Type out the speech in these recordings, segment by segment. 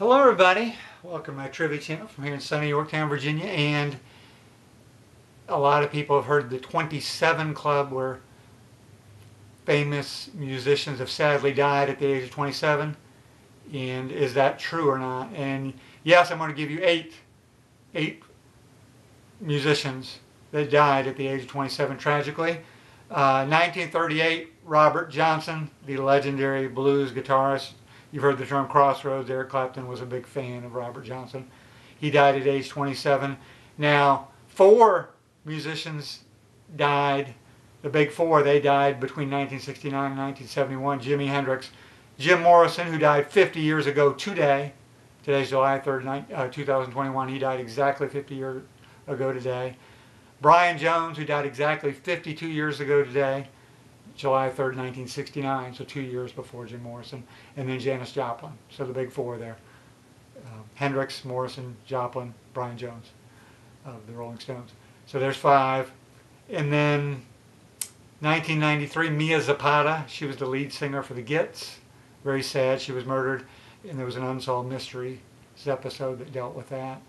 Hello everybody, welcome to my trivia channel from here in sunny Yorktown, Virginia. And a lot of people have heard the 27 Club where famous musicians have sadly died at the age of 27 and is that true or not? And yes I'm going to give you eight eight musicians that died at the age of 27 tragically. Uh, 1938 Robert Johnson the legendary blues guitarist You've heard the term crossroads. Eric Clapton was a big fan of Robert Johnson. He died at age 27. Now, four musicians died. The big four, they died between 1969 and 1971. Jimi Hendrix, Jim Morrison, who died 50 years ago today. Today's July 3rd, uh, 2021. He died exactly 50 years ago today. Brian Jones, who died exactly 52 years ago today. July 3rd, 1969, so two years before Jim Morrison, and then Janis Joplin. So the big four there. Uh, Hendrix, Morrison, Joplin, Brian Jones of the Rolling Stones. So there's five. And then 1993, Mia Zapata, she was the lead singer for the Gits. Very sad, she was murdered, and there was an unsolved mystery episode that dealt with that.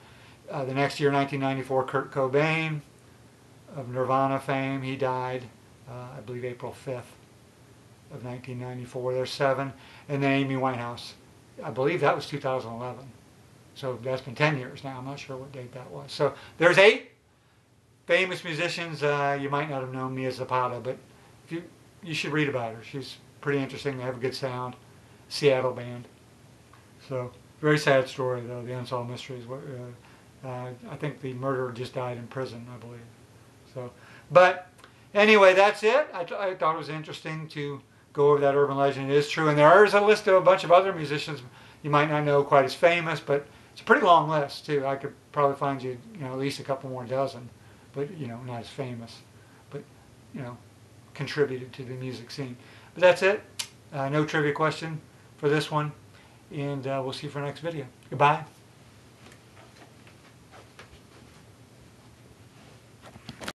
Uh, the next year, 1994, Kurt Cobain of Nirvana fame, he died I believe April 5th of 1994. There's seven. And then Amy Winehouse. I believe that was 2011. So that's been 10 years now. I'm not sure what date that was. So there's eight famous musicians. Uh, you might not have known Mia Zapata, but you, you should read about her. She's pretty interesting. They have a good sound. Seattle band. So very sad story, though. The unsolved mysteries. Uh, uh, I think the murderer just died in prison, I believe. So, but Anyway, that's it. I, I thought it was interesting to go over that urban legend. It is true. And there is a list of a bunch of other musicians you might not know quite as famous, but it's a pretty long list, too. I could probably find you, you know, at least a couple more dozen, but, you know, not as famous. But, you know, contributed to the music scene. But that's it. Uh, no trivia question for this one. And uh, we'll see you for next video. Goodbye.